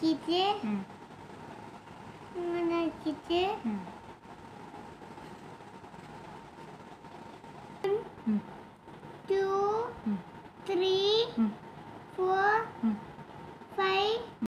kitchen. Hmm. Mana kitchen. Hmm. One, hmm. Hmm.